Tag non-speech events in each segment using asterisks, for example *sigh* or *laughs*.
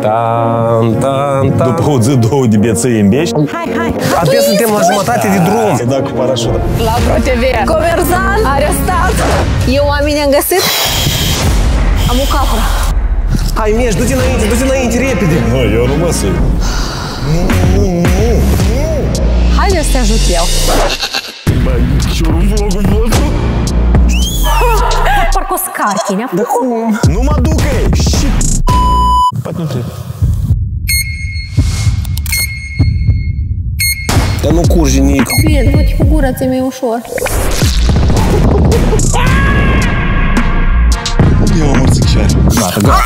Tan, tan, tan. După o zi, două de beței în bești. Hai, hai! Abia suntem la jumătate de drum. Se da cu parașuta. La ProTV. Comerzan arestat. Eu oamenii am găsit. Am o capră. Hai, Mieș, du-te înainte, du-te înainte, repede. Nu, eu nu mă sui. Haide să te ajut eu. Parcă o scarchine. Da cum? Nu mă duc, ei! Și... Poate nu trebuie. Dar nu curgi nic. Bine, du-te cu gura, ți mai ușor. Eu mă mărțic și aia. Gata, gata.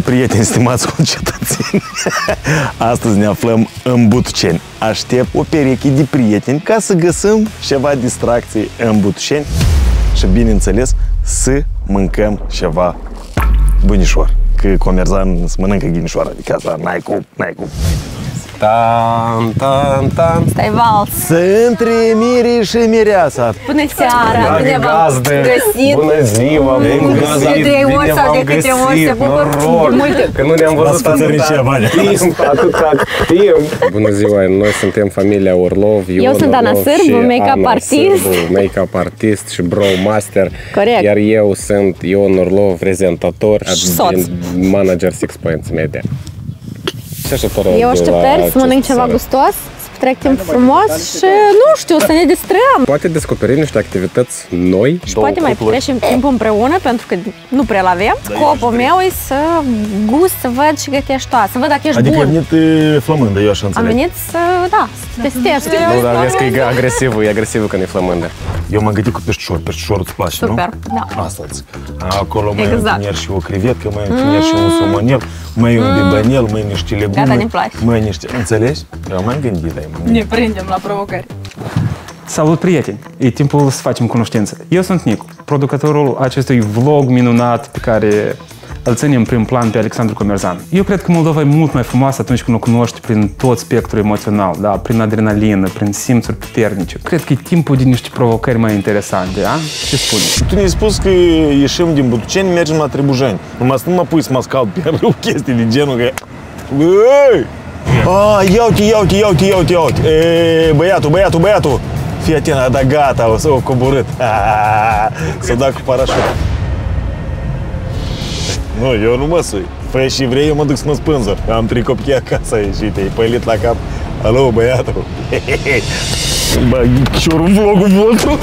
Prieteni, stimați concetățeni, *laughs* astăzi ne aflăm în Butuceni. Aștept o pereche de prieteni ca să găsim ceva distracții în Butuceni și, bineînțeles, să mâncăm ceva bunișor. Că comerzan se mănâncă ghinișoară, adică asta n-ai cum, n-ai cum. Tan, tan, tan. Stai vals. Să între Miri și Mireasa. Bună seara, Dragă bine v-am gazde, găsit. bună ziua, Bine bun v-am găsit, găsit. De ori bine sau de v-am câte ori se găsit, bucur noroc, de multe. că nu ne-am văzut Las fățărnicia, atâta Vania. timp, atâta timp. Bună ziua, noi suntem familia Orlov, Ion sunt Ana Orlov Sârbu, și make-up Ana artist. Sârbu, make-up artist și bro master. Corect. Iar eu sunt Ion Orlov, prezentator Și soț. and manager Six Points Media. Ce așteptare Eu de la așteptări să mănânc această ceva seară? gustos, să petrec timp frumos și, nu știu, să ne distrăm. Poate descoperim niște activități noi. Și poate mai petrecem timp împreună, pentru că nu prea l-avem. Scopul meu e să gust, să văd și gătești toată, să văd dacă ești Adică bun. venit e, flămândă, eu așa Am înțeleg. venit să, da, să testez. Nu, dar vezi că e agresiv, e agresiv când e flămândă. Eu m-am gândit cu peștișor, peștișorul îți place, Super, nu? da. Asta zic. Acolo mai Exact. exact. și o crevetcă, mai întâlnesc și un somonel, mai un bibanel, mai niște legume. Gata, ne place. Mai niște, înțelegi? Eu m-am gândit, dar m-am gândit. Ne prindem la provocări. Salut, prieteni! E timpul să facem cunoștință. Eu sunt Nicu, producătorul acestui vlog minunat pe care îl ținem prin plan pe Alexandru Comerzan. Eu cred că Moldova e mult mai frumoasă atunci când o cunoști prin tot spectrul emoțional, da? prin adrenalină, prin simțuri puternice. Cred că e timpul de niște provocări mai interesante, da? Ce spune? Tu ne-ai spus că ieșim din Butuceni, mergem la Trebujani. Numai să nu mă pui să mă scald pe râu chestii de genul că... Băi! E, băiatul, băiatul, băiatul. Fii atent, gata, o să o coborât. S-a dat cu parașuta. Nu, eu nu mă sui. Păi și vrei, eu mă duc să mă spânzăr. Am trei copii acasă și te-ai pălit la cap. Alo, băiatul. Bă, chiorul vlogul vostru?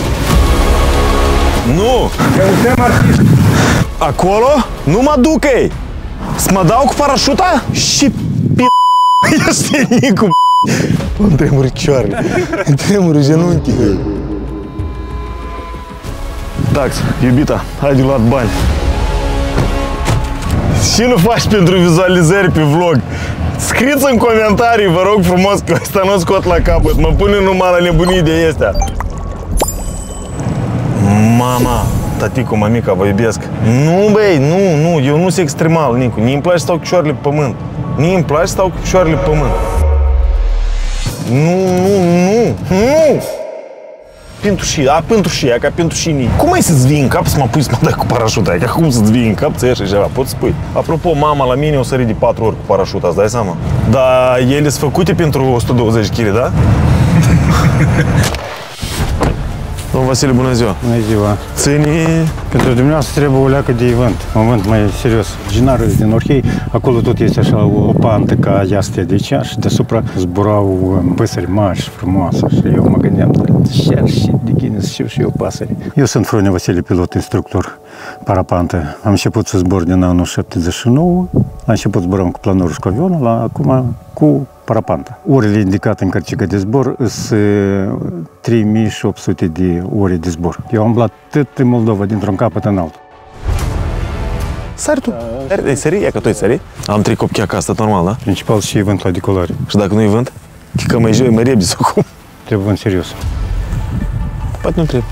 Nu! Acolo? Nu mă duc, ei! Să mă dau cu parașuta? Și p***, *laughs* este Nicu, *laughs* Îmi tremură cioarele, îmi tremură genunchii. Tax, iubita, hai de luat bani. Și nu faci pentru vizualizări pe vlog? Scriți în comentarii, vă rog frumos, că ăsta nu scot la capăt. Mă pune numai la nebunii de astea. Mama, taticu, mamica, vă iubesc. Nu, băi, nu, nu, eu nu sunt extremal, Nicu. Nici îmi place să stau cu picioarele pe pământ. Nici îmi place să stau cu picioarele pe pământ. Nu, nu, nu, nu! Pentru și, a, pentru și, ca pentru și nii. Cum ai să-ți vii în cap să mă pui să mă dai cu parașuta? Adică cum să-ți vii în cap să ieși ceva? Poți spui. Apropo, mama la mine o sări de 4 ori cu parașuta, îți dai seama? Dar ele sunt făcute pentru 120 kg, da? Domnul Vasile, bună ziua! Bună ziua! Ține... Pentru dumneavoastră trebuie o leacă de vânt, un vânt mai serios. Ginarul din Orhei, acolo tot este așa o pantă ca iastea de aici și deasupra zburau um, păsări mari și frumoase și eu mă gândeam, "Da, ce și de ghine să știu și eu pasări. Eu sunt Fronea Vasile, pilot instructor parapantă. Am început să zbor din anul 79, la început zburam cu planorul și cu avionul, la acum cu parapanta. Orele indicate în cărcică de zbor sunt 3800 de ore de zbor. Eu am umblat tot în Moldova, dintr-un capăt în altul. Sari tu. Sari, sari, e că tu ai sari. Am trei copii acasă, normal, da? Principal și vânt la decolare. Și dacă nu-i vânt, că mai joi, mă rebi sau cum? Trebuie vânt serios. Poate nu trebuie.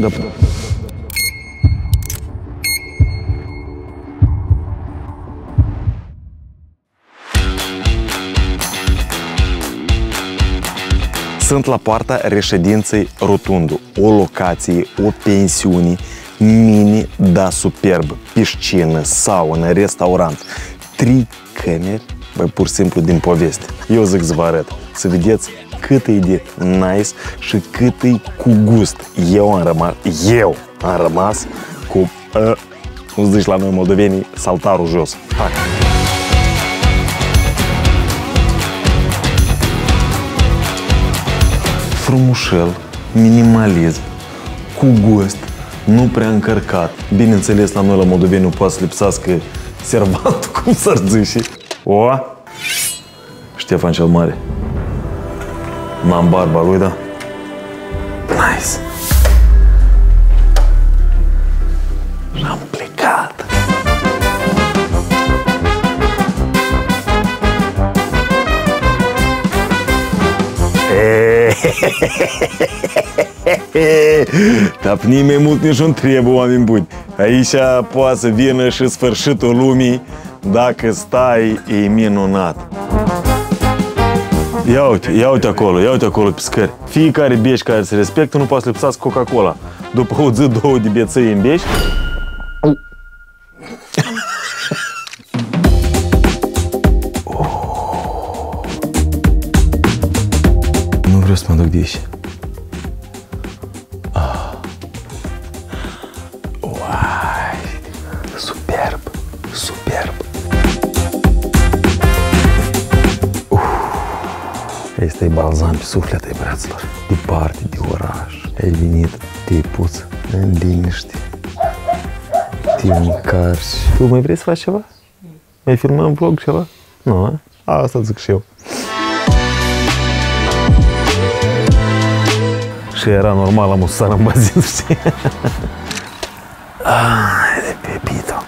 Da, Sunt la poarta reședinței Rotundu, o locație, o pensiune mini, da superb, piscină, saună, restaurant, trei camere, băi, pur și simplu din poveste. Eu zic să vă arăt, să vedeți cât e de nice și cât e cu gust. Eu am rămas, eu am rămas cu, uh, cum zici la noi moldovenii, saltarul jos. Hai. Frumușel, minimalism, cu gust, nu prea încărcat. Bineînțeles, la noi la Moldoveni nu poate să lipsească servantul, *laughs* cum s-ar zice. O, Ștefan cel Mare. N-am barba lui, da? Nice. Și am plecat. *laughs* Dar nimeni mult nici nu trebuie, oameni buni. Aici poate să vină și sfârșitul lumii dacă stai, e minunat. Ia uite, ia uite acolo, ia uite acolo pe scări. Fiecare beș care se respectă nu poate să lipsească Coca-Cola. După o zi, două de bețăi în beș, să mă duc de aici. Ah. Uai, superb, superb. Uf. Este balzam pe suflet, ai braților. Departe de oraș. Ai venit, te-ai pus în liniște. Te încarci. Tu mai vrei să faci ceva? Mai filmăm vlog ceva? Nu, a? Asta zic și eu. Și era normal, am o să sar în bazin, știi? Ai de pepito.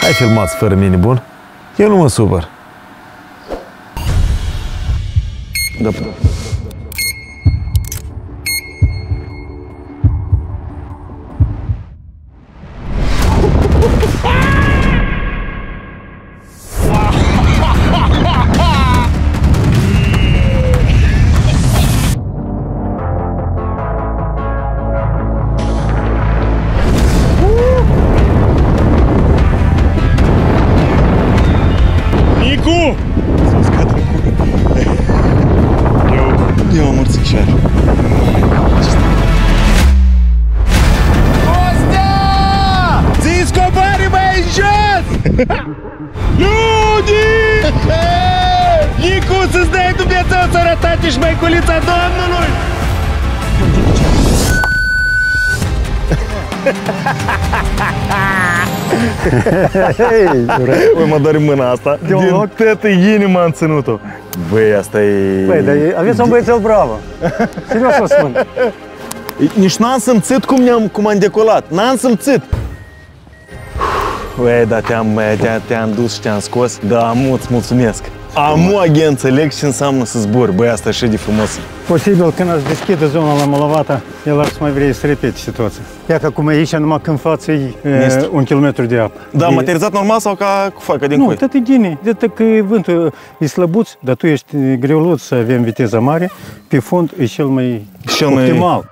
Hai filmați fără mine, bun? Eu nu mă supăr. Da. Nicu! Люди! Nicu, să-ți dai Dumnezeu sănătate și măiculița Domnului! Băi, mă doare mâna asta. De un Din loc? toată inima am ținut-o. Băi, asta e... Băi, dar aveți un băiețel bravo. Serios o spun. Nici n-am simțit cum, ne-am, cum am decolat. N-am simțit. Băi, dar te-am, te-am, te-am dus și te-am scos. Da, mulți mulțumesc. Amu agent, înțeleg ce înseamnă să zbori. Băi, asta e așa de frumos. Posibil când ați deschide zona la Molovata, el ar să mai vrea să repete situația. Ia că acum aici, numai când față e Este. un kilometru de apă. Da, E- materializat normal sau ca cu foacă din Nu, coi? tot e gine. De atât că vântul e slăbuț, dar tu ești greulut să avem viteză mare, pe fond e cel mai Cel mai- optimal.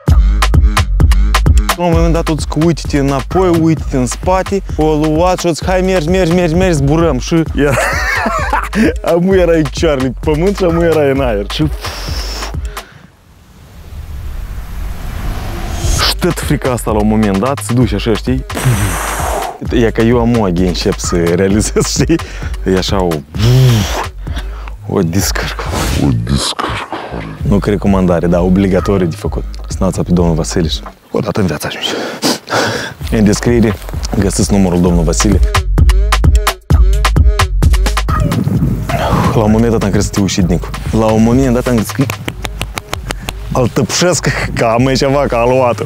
La un moment dat, tot că uite-te înapoi, uite-te în spate, o luat și o zic, hai mergi, mergi, mergi, mergi, zburăm. Și era... *laughs* amu era în Charlie pe pământ și amu era în aer. Și Și tot frica asta la un moment dat, se duce așa, știi? E că eu am aghi încep să realizez, *laughs* știi? E așa o... O descărcă. O descărcă. Nu că recomandare, dar obligatoriu de făcut. Sunați pe domnul Vasile și o dată în viața ajunge. *laughs* În descriere găsiți numărul domnului Vasile. La un moment dat am crezut că e ușit Nicu. La un moment dat am crezut că îl tăpșesc că am ceva, că a luat-o.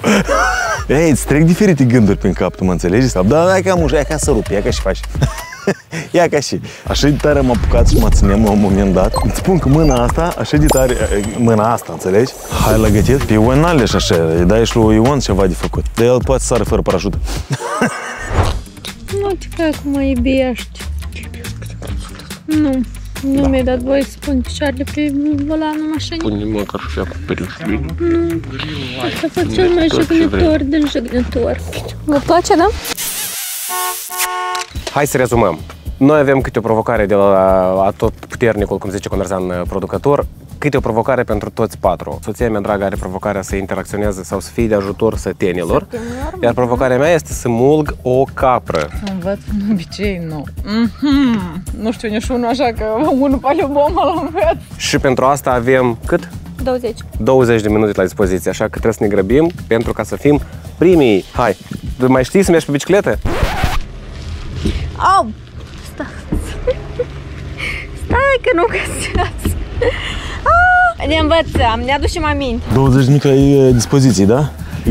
*laughs* Ei, îți trec diferite gânduri prin cap, tu mă înțelegi? Sau, da, da, că mușa, ia ca să rup, ia ca și faci. *laughs* *laughs* ia ca și. Așa de tare am apucat și mă ținem la un moment dat. Îți spun că mâna asta, așa de tare, mâna asta, înțelegi? Hai la gătit, pe Ion n și așa, îi dai și lui Ion ceva de făcut. De el poate să sară fără parașută. *laughs* Nu te că mă iubești. Nu. Nu Da. mi-ai dat voie să pun picioarele pe volanul mașinii. Pune măcar și acoperiș. Asta fost cel mai jignitor din jignitor. Vă place, da? Hai să rezumăm. Noi avem câte o provocare de la tot puternicul, cum zice Comerzan, producător, câte o provocare pentru toți patru. Soția mea dragă are provocarea să interacționeze sau să fie de ajutor sătenilor, iar provocarea mea este să mulg o capră. Învăț un obicei nou. Mhm. Nu știu nici unul, așa că unul pe любому îl învăț. Și pentru asta avem cât? 20. 20 de minute la dispoziție, așa că trebuie să ne grăbim pentru ca să fim primii. Hai, mai știi să mergi pe bicicletă? Au! Stai! Stai că nu găsesc! Ah! Ne învățăm, ne aducem aminte. 20 de minute la e, dispoziție, da?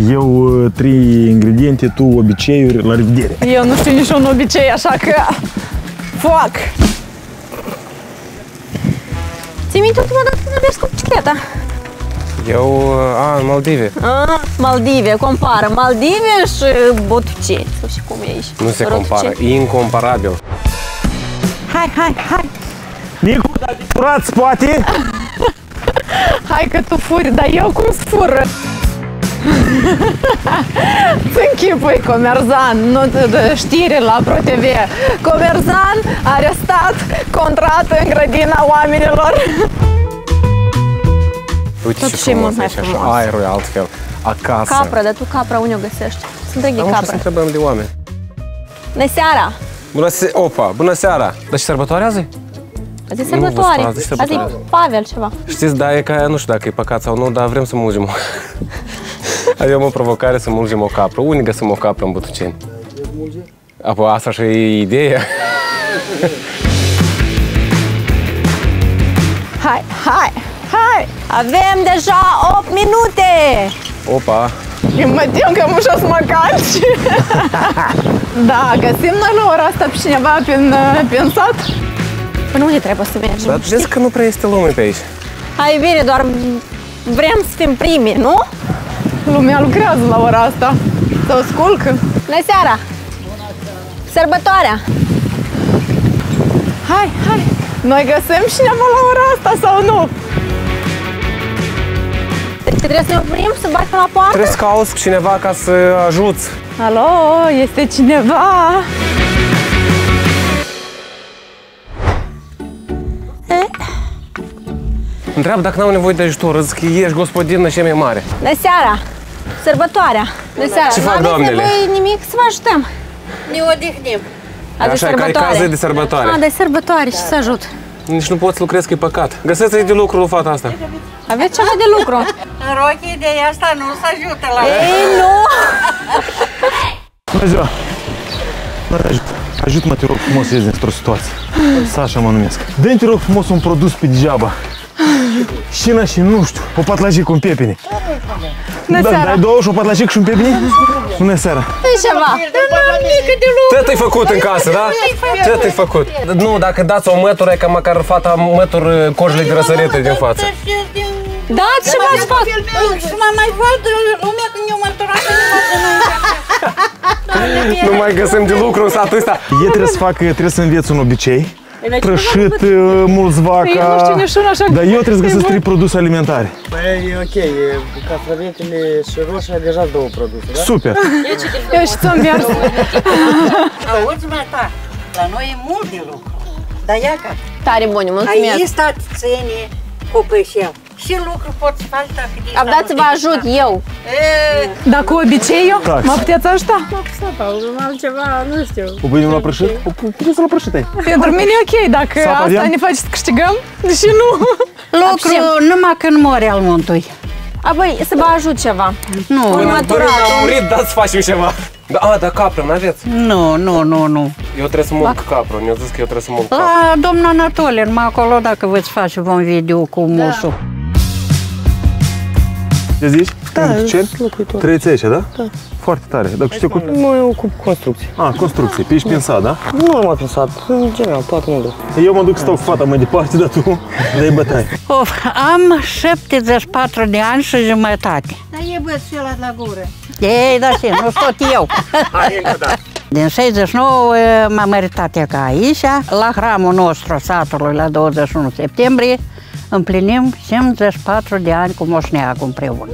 Eu trei ingrediente, tu obiceiuri, la revedere. Eu nu știu nici un obicei, așa că... Foc! Ții minte ultima dată când am mers cu bicicleta? Eu, a, în Maldive. Ah, Maldive, compară Maldive și Botuceni. Sau și cum e aici? Nu se Rotuceni. compară, e incomparabil. Hai, hai, hai! Nicu, dar curat poate? *laughs* Hai că tu furi, dar eu cum fură? Ți *laughs* închipui Comerzan, nu de știri la ProTV. Comerzan arestat, contrat în grădina oamenilor. *laughs* Uite Totuși ce e frumos mult mai aici, așa, frumos. aerul e altfel. Acasă. Capra, dar tu capra unde o găsești? Sunt întreg Am de ce să capra. întrebăm de oameni. De seara! Bună seara! Opa, bună seara! Dar și sărbătoare azi? Azi e Nu vă sărbătoare. spălați, de Azi e sărbătoare. Pavel ceva. Știți, da, e ca, nu știu dacă e păcat sau nu, dar vrem să mulgem. Avem *laughs* o provocare să mulgem o capră. Unde găsim o capră în Butuceni? Apoi asta și e ideea. Hai, hai, hai! Avem deja 8 minute! Opa, Eu mă tem că mușa să mă calci. *laughs* da, găsim noi la ora asta pe cineva prin, prin sat? Până unde trebuie să mergem? dar vezi că nu prea este lume pe aici. Hai bine, doar vrem să fim primii, nu? Lumea lucrează la ora asta. Să o sculcă. Bună seara! Sărbătoarea! Hai, hai! Noi găsim cineva la ora asta sau nu? Deci trebuie să ne oprim, să batem la poartă? Trebuie să cauți cineva ca să ajuți. Alo, este cineva? Întreabă dacă n-au nevoie de ajutor, zic că ești gospodină și mai mare. Bună seara! Sărbătoarea! Bună seara! Ce fac Nu aveți doamnele? nevoie nimic să vă ajutăm. Ne odihnim. A, de Așa, care sărbătoare. caz e de sărbătoare. A, de sărbătoare și să ajut. Nici nu poți să lucrezi, că e păcat. Găseți de lucru fata asta. Aveți ceva de lucru? În rochii de asta nu se ajută la Ei, nu! Bună ziua! Ajut, ajut-mă, te rog frumos, să ies dintr-o situație. Sasha mă numesc. dă te rog frumos un produs pe degeaba. Șina și nu știu, o patlajic cu un pepene. Bună Da, seara! dai două și o patlajic și un pepene? Bună seara! E ceva. Tot ai făcut în casă, da? Tot ai făcut. Nu, dacă dați o mătură, e ca măcar fata mătur cojile de răsărite din față. Da, ce v-ați făcut? Și mă mai văd lumea când eu mă întorc Nu mai găsim de lucru în satul ăsta. E trebuie să fac, trebuie să înveț un obicei. Prășit, Păi, mulzvaca. eu nu știu nici unul, așa Dar eu trebuie să că- găsesc trei produse alimentare. Păi e ok, e castravetele și roșia deja două produse, da? Super! Eu și ți-am mers. Auzi, mă, ta, la noi e mult de lucru. Dar ia ca, Tare bune, mulțumesc. aici stat ține cu pășel. Și lucru poți să faci dacă de Am dat să vă ajut eu. E, Dar cu obiceiul Tax. mă puteți ajuta? altceva, nu știu. O pâine la prășit? O puteți la prășit ai. Pentru mine e ok, dacă Sapa asta de-am? ne face să câștigăm, deși nu. lucru numai când mori al muntui. Apoi să vă ajut ceva. Nu, Un Până măturat. am murit, dați să facem ceva. Da, a, dar capră, n-aveți? nu, nu, nu, nu. Eu trebuie să mulg capră. Ne-au zis că eu trebuie să mulg capră. La domnul Anatole, numai acolo, dacă veți face un video cu musul. Ce zici? Da, În Tuceni? locuitor. Trăiți aici, da? Da. Foarte tare. Dar știu cu... Mă ocup cu construcții. A, construcție. Pe ești prin sat, da? Nu am pensat, în general, toată mă duc. Eu mă duc să stau cu fata mai departe, dar tu *laughs* dai bătaie. Of, am 74 de ani și jumătate. Dar e bățul ăla la gură. Ei, da, și nu tot eu. *laughs* Din 69 m-am măritat eu ca aici, la hramul nostru satului, la 21 septembrie, împlinim 54 de ani cu moșneagul împreună.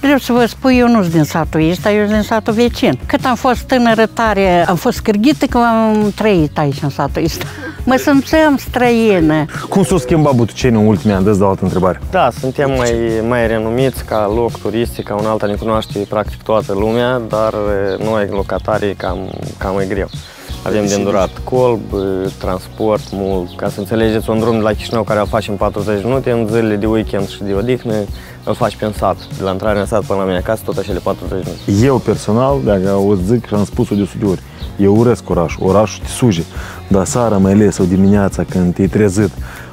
Vreau să vă spun, eu nu sunt din satul ăsta, eu sunt din satul vecin. Cât am fost tânără tare, am fost scârghită că am trăit aici în satul ăsta. Mă simțeam străină. Cum s-a schimbat Butuceni în ultimii ani? Dă-ți dau altă întrebare. Da, suntem mai, mai renumiți ca loc turistic, ca un alta ne cunoaște practic toată lumea, dar e, noi locatarii cam, cam e greu. Avem de îndurat colb, e, transport mult, ca să înțelegeți, un drum de la Chișinău care îl faci în 40 minute, în zilele de weekend și de odihnă îl faci pe în sat. De la intrarea în sat până la mine acasă, tot acele 40 minute. Eu personal, dacă o zic și am spus-o de sute ori, eu urăsc orașul, orașul te suge, dar seara mai ales o dimineața când te-ai trezit,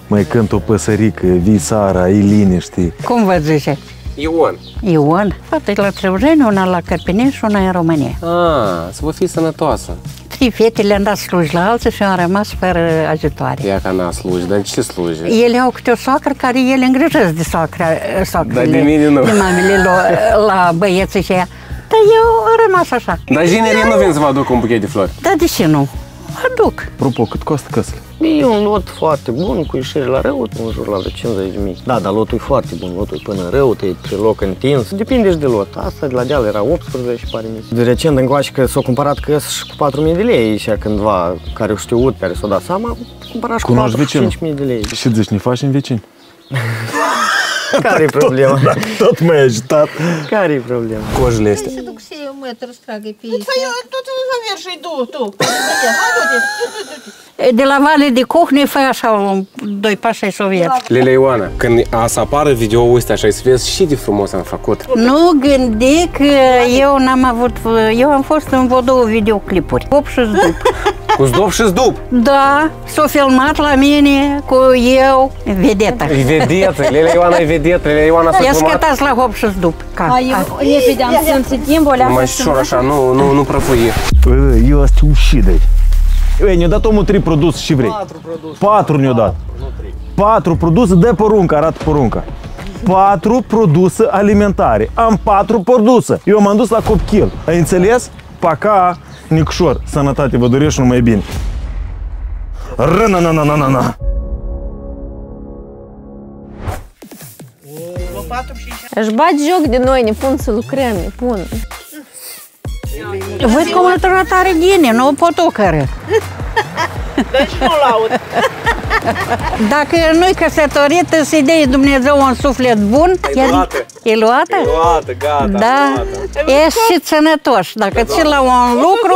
mai cânt o păsărică, vii seara, e liniște. Cum vă zice? Ion. Ion. Fata e la Trăujeni, una la Cărpineș și una în România. Ah, să vă fii sănătoasă. Trei fete le-am dat sluji la alții și eu am rămas fără ajutoare. Ea ca n-a sluji, dar ce sluji? Ele au câte o soacră care ele îngrijesc de soacră, soacrele, Dar de mine nu. de mamele lor, la băieții și ea. Dar eu am rămas așa. Dar ginerii nu vin să vă aduc un buchet de flori. Dar de ce nu? Aduc. Apropo, cât costă căsele? E un lot foarte bun, cu ieșire la rău, în jur la vreo 50 de mii. Da, dar lotul e foarte bun, lotul e până în rău, e pe loc întins. Depinde și de lot. Asta de la deal era 18, pare mi De recent încoace că s-au cumpărat căs și cu 4.000 de lei și cândva, care au știut, care s-au dat seama, cumpărat și cu Cunoști vecinul? 5.000 de lei. Și zici, ne facem vecini? *laughs* *laughs* Care e problema? Da, tot mai agitat. Care e problema? Cojile este. Se duc să iau mătru să tragă pe Păi, tu tu să mergi și tu, tu. Hai, du-te. De la Vale de Cuhne fă așa un, doi pași ai soviet. Lele Ioana, când a să apară video-ul ăsta și ai să vezi și de frumos am făcut. Nu gândi că eu n-am avut, eu am fost în vreo două videoclipuri. 8 și după. Cu zdop și zdup. Da, s-a filmat la mine cu eu, vedetă. E vedetă, Lele Ioana e vedetă, Lele Ioana s-a Ia filmat. scătați la 8 și după. Ca. Ai, repede am simțit timpul, alea Numai șor așa, nu, nu, nu prăfuie. Eu asta ușidă. Ei, ne-a dat omul trei produse și vrei. Patru produse. Patru ne-a dat. Patru produse, dă porunca, arată porunca. Patru produse alimentare. Am patru produse. Eu m-am dus la copchil. Ai înțeles? Paca, Nicșor, sănătate vă doresc și numai bine. Râna, na, na, na, na, na. Își bat joc de noi, ne pun să lucrăm, ne pun. Văd cum îl tratare gine, nu pot o cără. Deci nu laud. Dacă nu-i căsătorită, să-i dea Dumnezeu un suflet bun. E luată. E luată? Luată, gata, Da. Ești și sănătoși. Dacă ți la un lucru,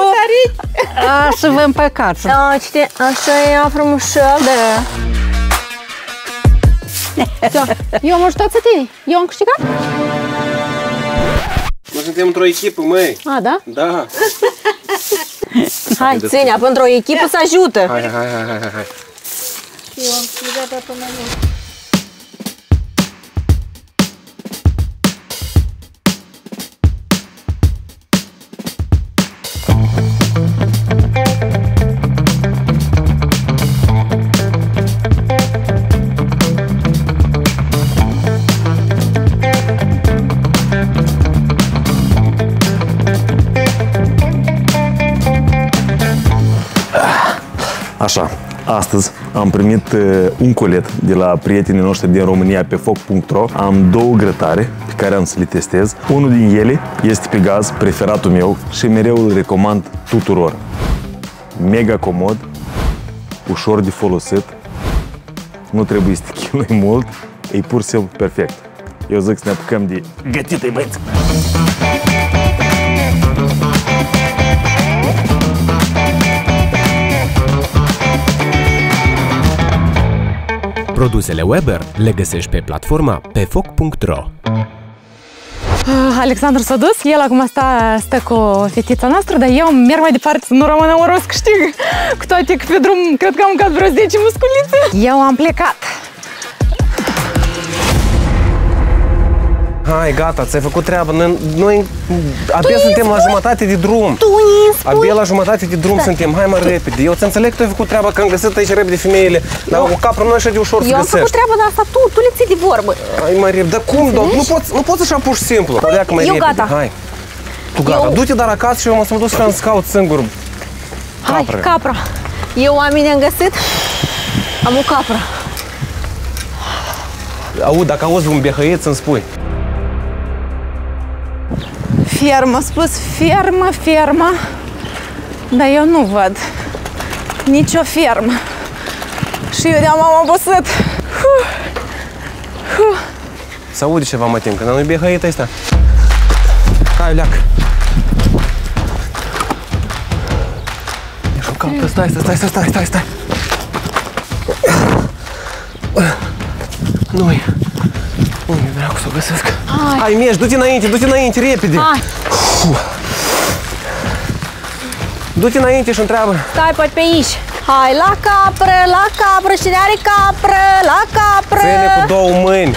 a, să vă împăcați. A, cite, așa e frumușel. Da. Eu am ajutat să tine. Eu am câștigat? Noi suntem într-o echipă, măi. A, da? Da. Hai, ține, pentru o echipă să ajută. Hai, hai, hai, hai, hai, hai. Eu am studiat până nu. Așa, am primit uh, un colet de la prietenii noștri din România pe foc.ro. Am două grătare pe care am să le testez. Unul din ele este pe gaz, preferatul meu și mereu îl recomand tuturor. Mega comod, ușor de folosit, nu trebuie să te *laughs* chinui mult, e pur și simplu perfect. Eu zic să ne apucăm de gătit băieți! Produsele Weber le găsești pe platforma pefoc.ro Alexandru s-a dus, el acum stă, stă cu fetița noastră, dar eu merg mai departe să nu rămână un rost câștig. Cu toate că pe drum cred că am mâncat vreo 10 musculițe. Eu am plecat. Hai, gata, ți-ai făcut treaba. Noi, noi abia suntem la jumătate de drum. Tu îmi spui... Abia la jumătate de drum suntem. Hai, mă, repede. Eu ți înțeleg că tu ai făcut treaba, că am găsit aici repede femeile. Dar o capră nu e așa de ușor să Eu am făcut găsești. treaba de asta, tu, tu le ții de vorbă. Hai, mai repede. Dar cum, doc? Nu poți, nu poți așa pur și simplu. Pleacă mai eu repede. gata. Hai. Tu gata. Eu- Du-te dar acasă și eu mă să mă duc să-mi scaut singur. Hai, Capră. capra. Eu oamenii am găsit. Am o capră. Aud, dacă auzi un behăieț, îmi spui. Fermă, spus fermă, fermă, dar eu nu văd nicio fermă. Și eu de-am am obosit. Să aude ceva, mă timp, că nu-i behăit ăsta. Hai, leac. Ești un cap, stai, stai, stai, stai, stai, stai, stai. Nu-i. Unde dracu să o găsesc? Hai. Hai, mergi, du-te înainte, du-te înainte, repede. Hai, Du-te înainte și întreabă. stai poate pe aici. Hai, la capră, la capră, cine are capră, la capră. Ține cu două mâini.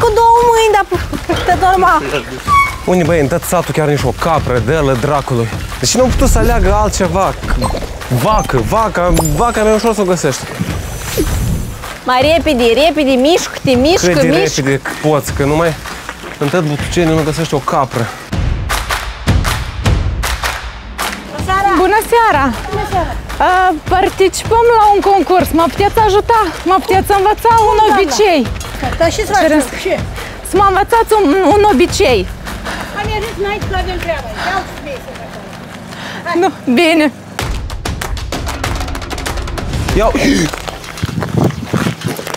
Cu două mâini, dar te dorma. Unde, băi, în tot satul chiar nici o capră, dă-lă dracului. Deci nu am putut să aleagă altceva. Vacă, vaca, vaca mai ușor să o găsești. Mai repede, repede, mișcă-te, mișcă, Cât de mișcă. repede poți, că numai în tot Butuceni nu găsești o capră. Bună seara! Uh, participăm la un concurs. Mă puteți ajuta? Mă puteți învăța un obicei? Dar și să Ceresc. Ce? Să mă învățați un, un obicei. Am ieșit înainte că avem treabă. Iau spese de acolo. Nu, bine. Iau!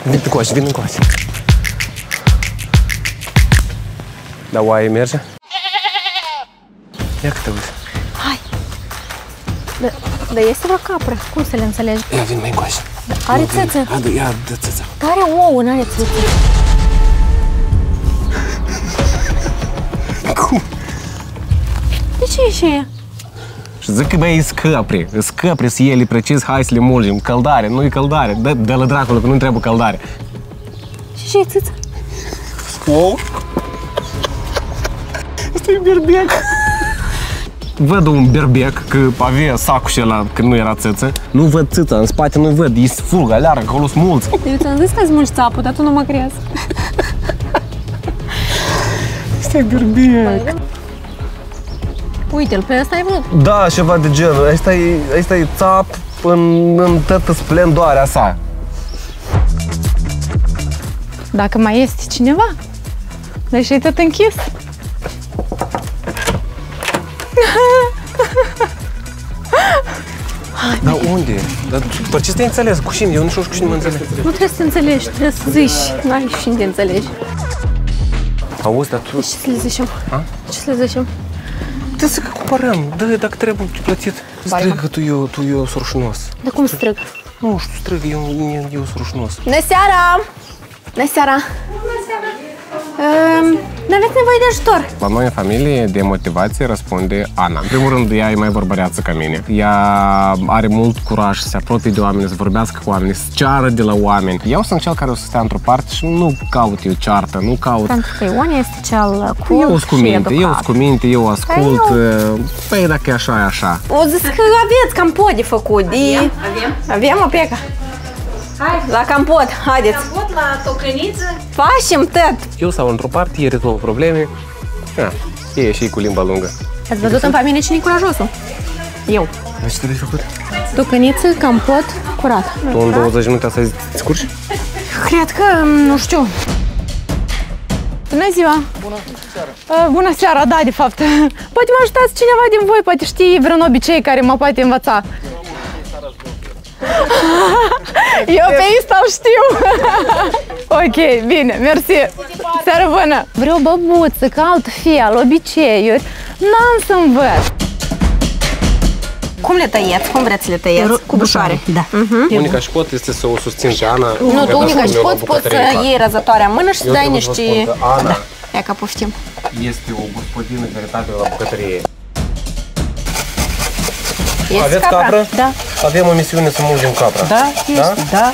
Vin încoace, vin încoace. Dar oaie merge? Ia că te uiți. Dar da este vreo capră, cum să le înțelegi? Ia, vin mai încoace. Are țâță, Ia, dă- ia, dă țâța. dar are ouă, n-are țâță. Cum? De ce e și ea? Și zic că băi, e scăpri, e scăpri să ele precis, hai să le mulgim. Căldare, nu-i căldare. Dă, dă-le dracului, că nu-i trebuie căldare. Și ce e țâță? Ou? Asta e berbec. Văd un berbec, că avea sacul și ăla când nu era țâță. Nu văd țâța, în spate nu văd, e furgă, aleargă, acolo sunt mulți. Eu ți-am zis că-ți mulți țapul, dar tu nu mă crezi. Asta e berbec. Uite-l, pe ăsta ai văzut? Da, ceva de genul. Asta e, asta e țap în, în toată splendoarea sa. Dacă mai este cineva, deși e tot închis. Dar după ce te înțeles? Cu cine? Eu nu știu cu cine mă înțeles. Nu trebuie să te înțelegi, trebuie să zici. N-ai și de înțelegi. Auzi, dar tu... Ce să le zicem? Ce să le zicem? Dă să că cumpărăm, dă dacă trebuie plătit. Strigă că tu eu, tu eu sunt rușinos. Dar cum strâng? Nu știu, strigă, eu, eu, eu sunt rușinos. Bună seara! Bună seara! Bună seara! Um, aveți nevoie de ajutor. La noi în familie de motivație răspunde Ana. În primul rând, ea e mai vorbăreață ca mine. Ea are mult curaj să se apropie de oameni, să vorbească cu oameni, să ceară de la oameni. Eu sunt cel care o să stea într-o parte și nu caut eu ceartă, nu caut... Pentru că Ion este cel cool Eu sunt cu și minte, eu educat. sunt cu minte, eu ascult. Păi dacă e așa, e așa. O zis că aveți campot de făcut. De... Avem, avem. Avem, Opeca? Hai. La campot, haideți. Pot la tocăniță. Facem tot. Eu sau într-o parte, e rezolv probleme. Ja, e și cu limba lungă. Ați văzut în familie cine e curajosul? Eu. Deci ce trebuie făcut? Tucăniță, campot, curat. Tu în 20 minute să scurci? Cred că, nu știu. Bună ziua! Bună seara! Bună seara, da, de fapt. *laughs* Poate mă ajutați cineva din voi, poate știe vreun obicei care mă poate învăța. *laughs* Eu pe Insta îl știu. *laughs* ok, bine, mersi. Seară bună. Vreau băbuță, caut fel, obiceiuri. N-am să învăț. Cum le tăieți? Cum vreți să le tăieți? Cu bușoare. Da. Unica și pot este să o susțin pe Ana. Nu, tu unica și poți, poți să iei răzătoarea în mână și să dai niște... Ana Ia că poftim. este o gospodină veritabilă la bucătărie. Este Aveți capra? capră? Da. Avem o misiune să mulgem capra. Da, este, da.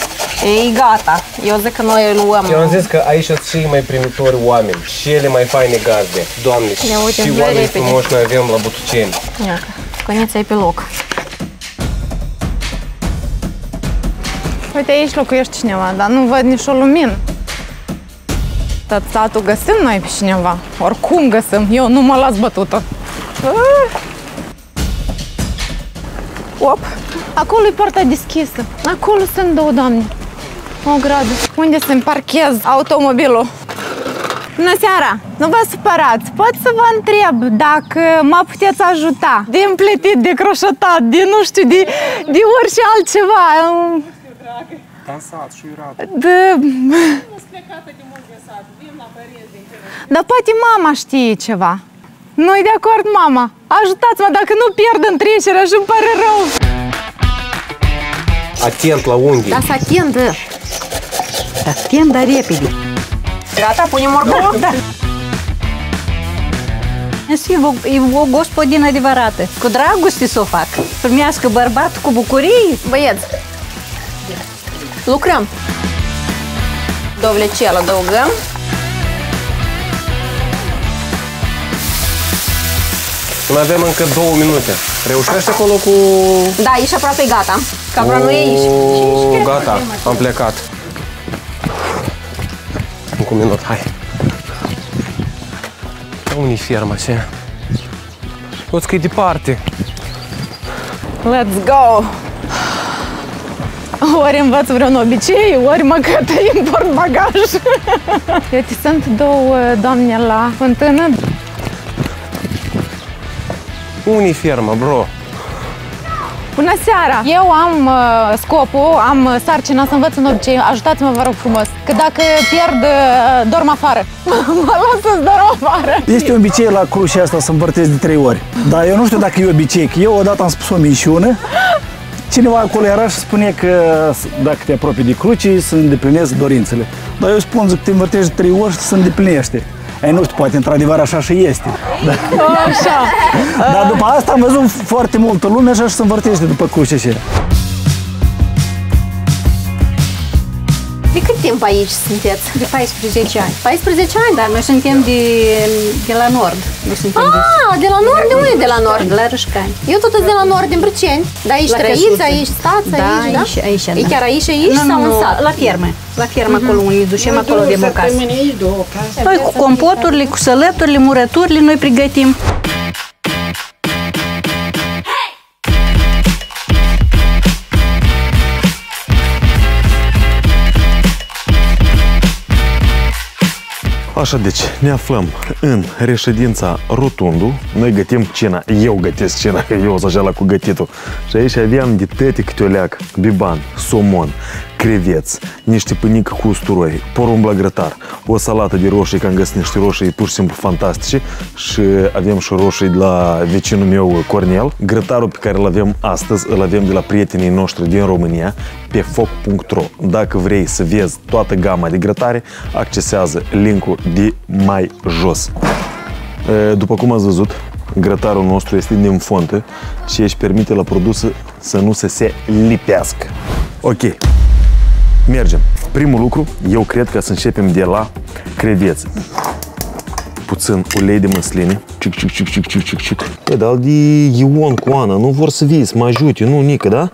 E gata. Eu zic că noi luăm... Eu am zis că aici sunt cei mai primitori oameni, cele mai faine gazde. Doamne, Ia uite, și mai oameni repede. frumoși noi avem la Butuceni. Ia, Conița e pe loc. Uite, aici locuiește cineva, dar nu văd nici o lumină. Dar statul găsim noi pe cineva. Oricum găsim. Eu nu mă las bătută. Ah! Op! Acolo e poarta deschisă. Acolo sunt două doamne. O gradă. Unde să-mi parchez automobilul? Bună seara! Nu vă supărați, pot să vă întreb dacă mă puteți ajuta de împletit, de croșătat, de nu știu, de, de orice altceva. Dansat, șuirat. De... Dar poate mama știe ceva. Nu-i de acord, mama. Ajutați-mă dacă nu pierd în trecerea și îmi pare rău. Atent la unghii. Da, să atindă. Atent, dar repede. Gata, punem morcov? Da. Să fie o, e o gospodină adevărată. Cu dragoste să o fac. Primească bărbat cu bucurie. Băieți, lucrăm. Dovlecel adăugăm. Mai avem încă două minute. Reușește acolo cu... Da, aici aproape e gata. Capra nu e aici. O, Gata, am plecat. Încă un minut, hai. Unde e ferma ce? Uite că e departe. Let's go! Ori învăț vreun obicei, ori mă cătă import bagaj. Uite, sunt două doamne la fântână. Unde e ferma, bro? Bună seara! Eu am uh, scopul, am uh, sarcina să învăț un obicei. Ajutați-mă, vă rog frumos. Că dacă pierd, uh, dorm afară. *laughs* mă las să dorm afară. Este un obicei la crucea asta să împărtezi de trei ori. Dar eu nu știu dacă e obicei, că eu odată am spus o minciună. Cineva acolo era și spune că dacă te apropii de cruce, să îndeplinezi dorințele. Dar eu spun zic, că te învârtești de trei ori și să îndeplinește. Ei, nu știu, poate într-adevăr așa și este. Da. Așa. Dar după asta am văzut foarte multă lume așa și se învârtește după cruce aceea. Timp aici sunteți? De 14 ani. 14 ani? Dar noi suntem de, de la nord. Noi suntem Ah, de la nord? De unde de la nord? de, la Rășcani. Eu tot sunt de la nord, din Brăceni. Dar aici La trăiți, căsuță. aici stați, Da, aici, da? aici, aici, E da. chiar aici, aici nu, sau nu, în nu, sat? La fermă. La fermă acolo unde îi ducem acolo de acasă. Noi cu compoturile, cu sălăturile, murăturile, noi pregătim. Așa, deci, ne aflăm în reședința Rotundu. Noi gătim cina. Eu gătesc cina, că eu sunt așa la cu gătitul. Și aici aveam de tăte câte o leac, biban, somon, creveți, niște pâinică cu usturoi, porumb la grătar, o salată de roșii, că am găsit niște roșii pur și simplu fantastice și avem și roșii de la vecinul meu Cornel. Grătarul pe care îl avem astăzi, îl avem de la prietenii noștri din România, pe foc.ro. Dacă vrei să vezi toată gama de grătare, accesează linkul de mai jos. E, După cum ați văzut, grătarul nostru este din fontă și își permite la produs să nu să se lipească. Ok, mergem. Primul lucru, eu cred că să începem de la creveți. Puțin ulei de măsline. Cic, cic, cic, cic, cic, cic, cic. E, dar de Ion cu Ana, nu vor să vii, să mă ajute, nu, Nică, da?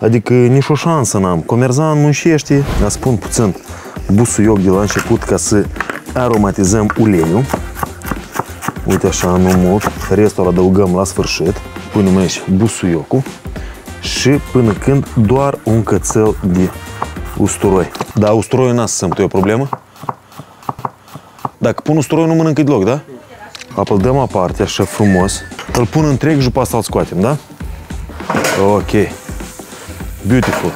Adică nici o șansă n-am. Comerzan muncește, dar spun puțin busuioc de la început ca să aromatizăm uleiul. Uite așa, nu mult. Restul îl adăugăm la sfârșit. Punem aici busuiocul și până când doar un cățel de usturoi. Da, usturoiul n-a să simtă, e o problemă? Dacă pun usturoiul nu mănâncă deloc, da? Apoi îl dăm aparte, așa frumos. Îl pun întreg și după asta îl scoatem, da? Ok. Beautiful.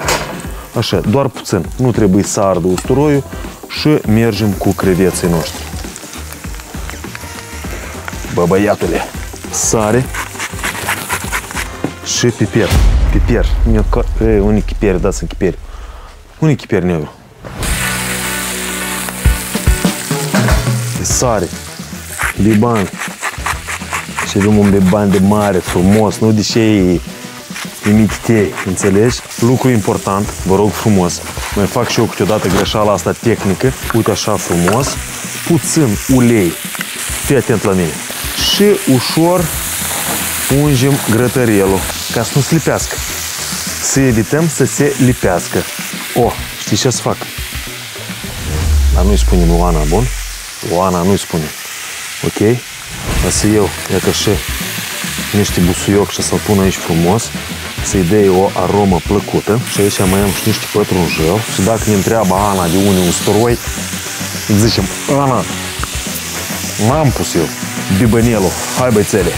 Așa, doar puțin. Nu trebuie să ardă usturoiul și mergem cu creveții noștri. Bă, băiatule, sare și piper. Piper. Eu ca... E, unii chiperi, da, sunt chiperi. Unii chiperi negru. Sare. Biban. Și avem un biban de mare, frumos, nu de ce imititei, înțelegi? Lucru important, vă rog frumos, mai fac și eu câteodată greșeala asta tehnică, uite așa frumos, puțin ulei, fii atent la mine, și ușor ungem grătărielul, ca să nu se lipească. Să evităm să se lipească. O, știi ce să fac? Dar nu-i spunem lui Ana, bun? Lui Ana nu-i spunem. Ok? O să iau, ia că și niște busuioc și să-l pun aici frumos, să-i dea o aromă plăcută și aici mai am și niște pătrunjel și dacă ne întreabă Ana de unde usturoi, zicem, Ana, n-am pus eu bibănelul, hai băițele.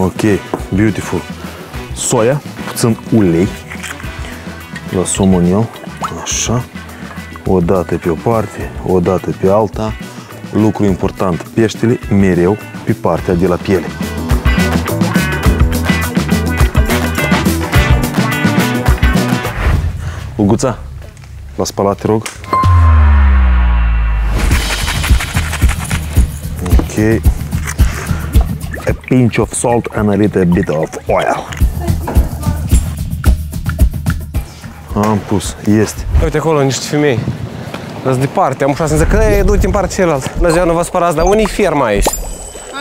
Ok, beautiful. Soia, puțin ulei, lăsăm în el, așa, o dată pe o parte, o dată pe alta. Lucru important, peștele mereu pe partea de la piele. Uguța, la spălat, te rog. Ok. A pinch of salt and a little bit of oil. Am pus, este. Uite acolo niște femei. Sunt departe, am ușat să zic că e, du-te în partea cealaltă. Bună ziua, nu vă spărați, dar unii ferma aici?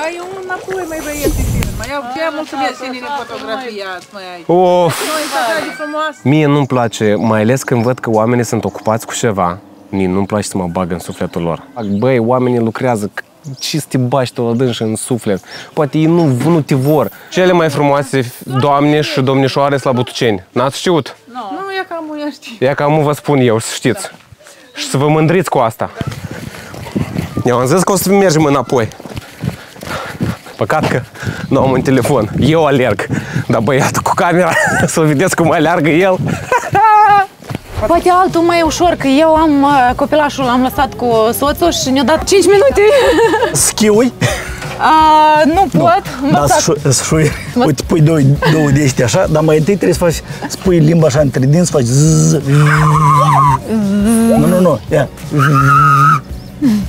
Ai un înapoi, mai băieții firma. Iau ce mulțumesc Sinine fotografiat, mai ai. Of! Noi așa de frumoasă. Mie nu-mi place, mai ales când văd că oamenii sunt ocupați cu ceva, mie nu-mi place să mă bag în sufletul lor. Băi, oamenii lucrează, ce să te bași tu adânci în suflet? Poate ei nu, nu te vor. Cele mai frumoase doamne și domnișoare la Butuceni. N-ați știut? Nu, nu e cam uia știi. Ia ca vă spun eu, să știți. Și să vă mândriți cu asta. Eu am zis că o să mergem înapoi. Păcat că nu am un telefon. Eu alerg. Dar băiatul cu camera, să-l vedeți cum aleargă el. Poate altul mai ușor, că eu am uh, copilașul, l-am lăsat cu soțul și ne-a dat 5 minute. *laughs* Schiui? A, nu pot, Da, învățat. să șui. Uite, pui două, două de astea așa, dar mai întâi trebuie să faci, să pui limba așa între dinți, să faci zzz. Nu, nu, nu, ia. Mm.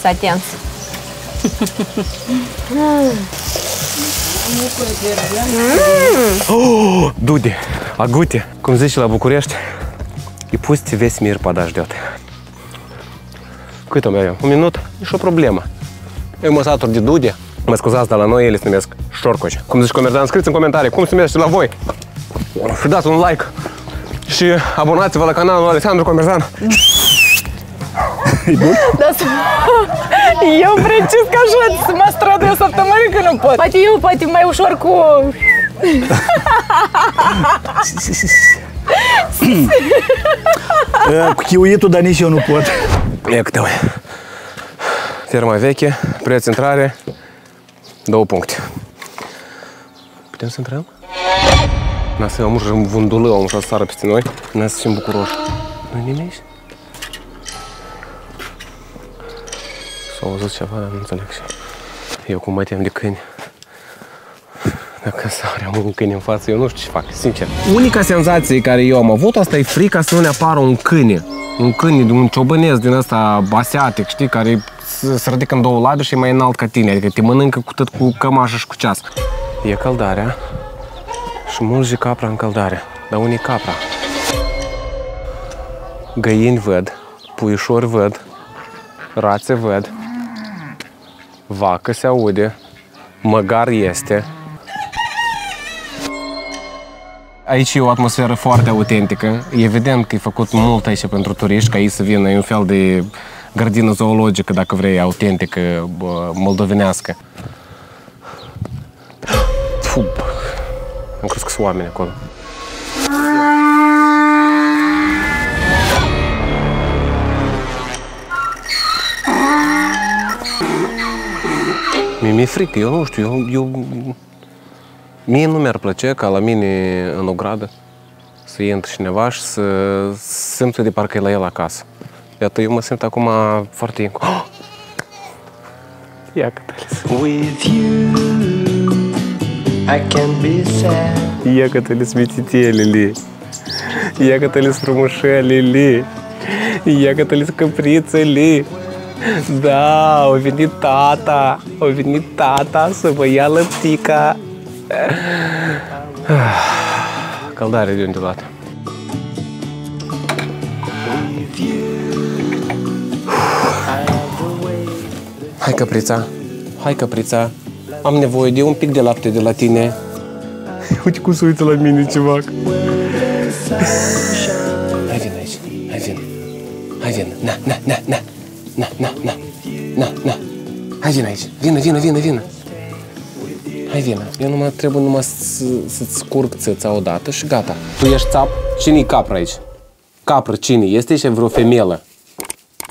Să *laughs* atenți. Oh, Дуди, Агути, cum zice la București, и пусть весь мир подождет. Cât o avem? Un minut? Nici o problemă. Eu mă satur de Dudi. Mă scuzați, dar la noi ele se numesc șorcoci. Cum zici comerciant, scrieți în comentarii cum se numește la voi. Și dați un like. Și abonați-vă la canalul Alexandru Comercian. Da, să... *laughs* Eu precis că așa să mă străduie o săptămână că nu pot. Poate eu, poate mai ușor cu... *laughs* Cu chiuitul, dar nici eu nu pot. Ia câte ui. Ferma veche, preț intrare, două puncte. Putem să intrăm? N-a să am un vândulă, am să sară peste noi. N-a să fim bucuroși. Nu-i nimeni aici? S-au auzit ceva, dar nu înțeleg și. Eu cum mă tem de câini. Dacă sare am un câine în față, eu nu știu ce fac, sincer. Unica senzație care eu am avut, asta e frica să nu ne apară un câine. Un câine, un ciobănesc din ăsta asiatic, știi, care se se ridică în două labe și e mai înalt ca tine, adică te mănâncă cu tot cu cămașă și cu ceas. E căldarea și mulți capra în căldare. Dar unde e capra? Găini văd, puișori văd, rațe văd, vacă se aude, măgar este. Aici e o atmosferă foarte autentică. Evident că e făcut mult aici pentru turiști, ca ei să vină, e un fel de grădină zoologică, dacă vrei, autentică, bă, moldovenească. Puh, am crezut că sunt oameni acolo. Mie mi-e frică, eu nu știu, eu, eu... Mie nu mi-ar plăcea ca la mine în ogradă să intre cineva și să simtă de parcă e la el acasă. Iată, eu mă simt acum foarte... Oh! *gasps* Ia Cătălis. With you, I can be sad. Ia Cătălis mititelele. Ia Cătălis frumușelele. Ia Cătăliță căprițele. Da, a venit tata. A venit tata să vă ia lăptica. Căldare de unde luat. Hai căprița, hai căprița. Am nevoie de un pic de lapte de la tine. *laughs* Uite cum se uită la mine ceva. Hai vin aici, hai vin. Hai vin, na, na, na, na. Na, na, na, na, na. Hai vin aici, vină, vină, vină, vină. Hai vină, eu numai trebuie numai să, să-ți scurg țâța odată și gata. Tu ești țap? Cine-i capră aici? Capră, cine? Este și vreo femelă?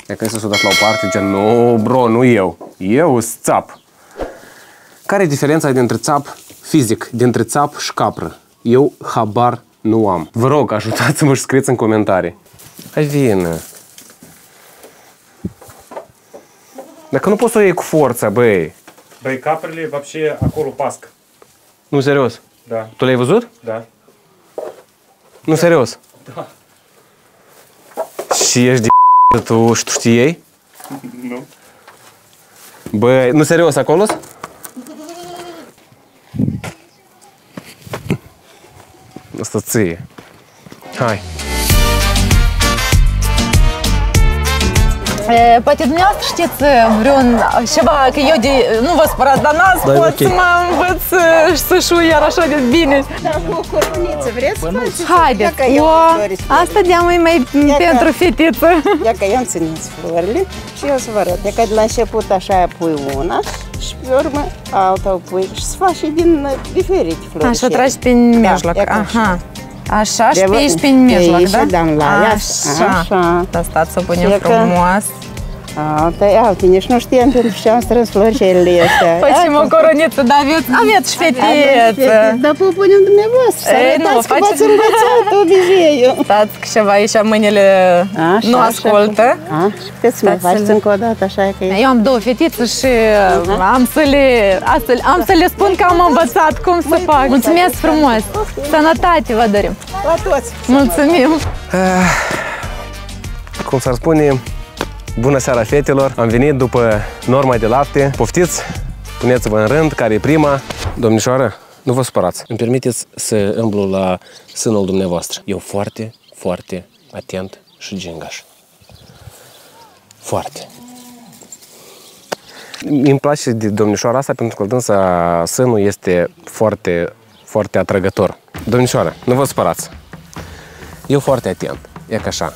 E că să s-o dat la o parte, gen, nu, bro, nu eu. Eu sunt țap. Care e diferența dintre țap fizic, dintre țap și capră? Eu habar nu am. Vă rog, ajutați-mă și scrieți în comentarii. Hai vină. Dacă nu poți să o iei cu forța, băi. Băi, caprele, вообще, acolo pasc. Nu, serios. Da. Tu le-ai văzut? Da. Nu, serios. Da. Și ești *laughs* de tu și tu știi ei? *laughs* Nu. Băi, nu, serios, acolo Asta ție. Hai. Poate dumneavoastră știți vreun ceva, că eu de, nu vă spărați, dar n-ați Da, e pot ok. să mă învăț uh, și să șu iar așa de bine. Da, cu o coroniță, vreți să faceți? Haideți, Ia că eu o, am flori. asta de mai mai Ia că- pentru fetiță. Ia că eu îmi țineți florile și eu să vă arăt. E că de la început așa pui una și pe urmă alta o pui și se face din uh, diferite flori. Așa tragi prin mijloc, ia că aha. Așa și De- pe aici pe prin mijloc, aici, da? da, la ea, Așa. așa. Da, stați să punem Ia că- frumos. Alta e alta, nici nu știam pentru ce am strâns floricele astea. Facem o coroniță, da, aveți, aveți și fetiță. Dar vă punem dumneavoastră, să Ei, nu, arătați că facem- v-ați învățat *laughs* obiceiul. Stați că ceva aici mâinile Așa, nu așa. ascultă. A, și puteți să mai Stați să faceți le- încă o dată, așa e că e. Eu am două fetițe și am să le, asta, am să le spun că am învățat cum să fac. Mulțumesc frumos! Sănătate vă dorim! La toți! Mulțumim! Cum s-ar spune, bună seara fetelor. Am venit după norma de lapte. Poftiți, puneți-vă în rând, care e prima. Domnișoară, nu vă supărați. Îmi permiteți să îmblu la sânul dumneavoastră. Eu foarte, foarte atent și gingaș. Foarte. Îmi place de domnișoara asta pentru că dânsa sânul este foarte, foarte atrăgător. Domnișoară, nu vă supărați. Eu foarte atent. E ca așa.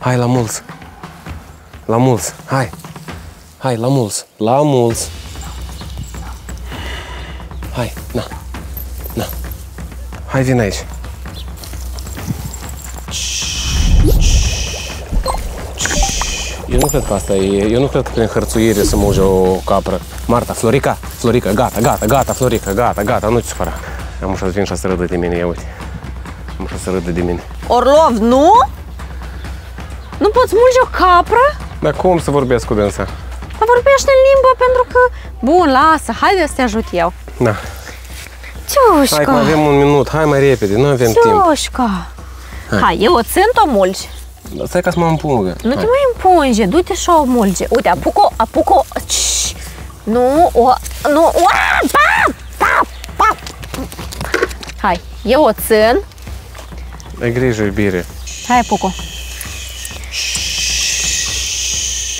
Hai la mulți. La mulți. Hai. Hai, la mulți. La mulți. Hai, na. Na. Hai, vin aici. Eu nu cred că asta e, eu nu cred că prin hărțuire să muge o capră. Marta, Florica, Florica, gata, gata, gata, Florica, gata, gata, nu te supăra. Am ușa să vin și să râdă de mine, ia uite. Am ușa să râdă de mine. Orlov, nu? Nu poți mulge o capră? Dar cum să vorbesc cu dânsa? Dar vorbește în limbă pentru că... Bun, lasă, haide să te ajut eu. Da. Hai că mai Ciușca, avem un minut, hai mai repede, nu avem timp. ciușca. Hai. Hai, eu o țânt o mulgi. Dar Stai ca să mă împungă. Nu te Hai. mai împunge, du-te și o mulge. Uite, apuc-o, apuc-o. Ciii. Nu, o, nu, o, pa, pa, pa. Hai, eu o țin. Ai grijă, iubire. Hai, apuc-o.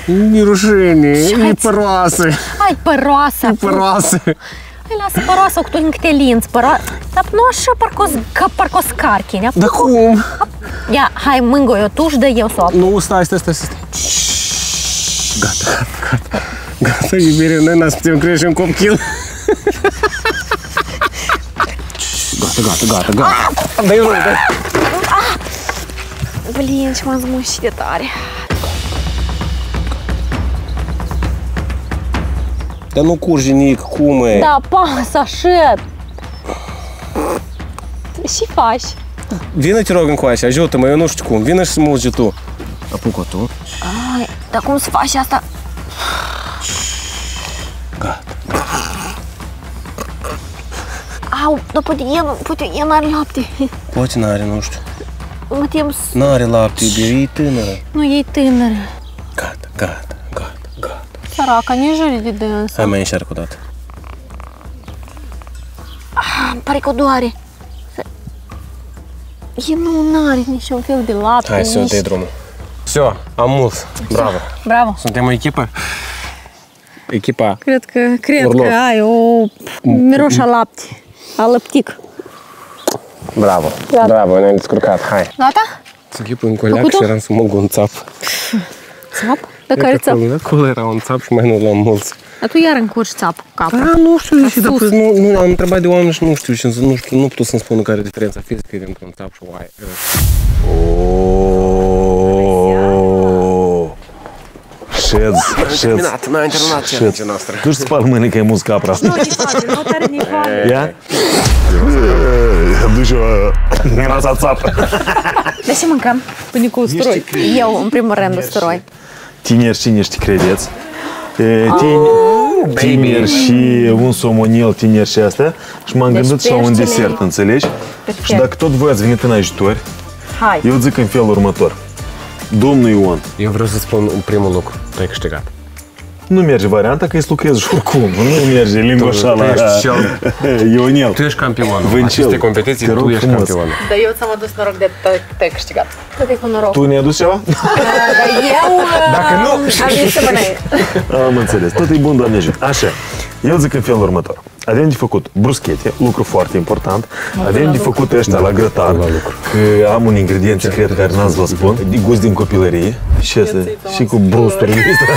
E rușine, Hai, e păroasă. Hai, păroasă. E păroasă. Hai, lasă păroasă cu tu în câte linți, păroasă. Dar nu așa, parcă o, z- ca parcă o scarchi. ne Dar cum? Ia, hai, mângă eu tu și dă eu să o apuc. Nu, stai, stai, stai, stai. Gata, gata, gata. Gata, iubire, noi n-ați putem crește un copil. Gata, gata, gata, gata. Dai rog, dai. Blin, ce m-am zmușit de tare. Dar nu curge nic, cum e? Da, pasă așa. Și faci? Vină, te rog, încoace, ajută-mă, eu nu știu cum. Vină și să mulge tu. Apucă tu. Ai, dar cum să faci asta? Sau, dar poate el, poate el n-are lapte. Poate n-are, nu știu. Mă tem să... N-are Săraca, ne juri de dânsă. Hai mai încearcă o dată. Ah, îmi pare că o doare. E nu are niciun fel de lapte. Hai să o nici- dai drumul. Все, am mult. Bravo. Bravo. Suntem o echipă? Echipa. Cred că, cred Orlov. că ai o miroș a lapte, a lăptic. Bravo. Gata. Bravo, ne-am descurcat. Hai. Gata? Să chip în coleac Făcut-o? și eram să măg un țap. Țap? De care țap? Acolo, acolo era un țap și mai nu l-am mulți. Dar tu iar încurci țapul cu capul. Da, nu știu, La și dar sus. păi nu, nu, am întrebat de oameni și nu știu și nu știu, nu pot să-mi spună care e diferența fizică dintre un țap și o oaie. Șez, șez. terminat, n-am terminat șez. challenge-ul noastră. Tu și spal mâine că e mus capra asta. Ia? Duci-o grasa țapă. De ce mâncăm? Până cu usturoi. Eu, în primul rând, usturoi. Tineri, cine știi credeți? E, tine- tineri și un somonel tineri și astea și m-am Deci gândit și la un peștele desert, înțelegi? perfect. Și dacă tot voi ați venit în ajutor, Hai. eu zic în felul următor. Domnul Ion, Eu vreau să spun un primul lucru. Tu ai câștigat. Nu merge varianta că îți lucrezi și oricum. Nu merge limba Tu- așa tu la ești cel- *laughs* Ionel. Tu ești campionul. Vâncel, Aceste competiții, te rog tu ești frumos. campionul. Dar eu ți-am adus noroc de te-ai câștigat. Cât e cu noroc. Tu ne-ai adus ceva? *laughs* Dar eu Dacă nu- am *laughs* venit să mănânc. Am înțeles. Tot e bun, Doamne ajută. Așa. Eu zic în felul următor. Avem de făcut bruschete, lucru foarte important. Avem de făcut ăștia la grătar. Că am un ingredient secret care n-ați vă spun. De gust din copilărie. Și asta. Și cu brusturile astea.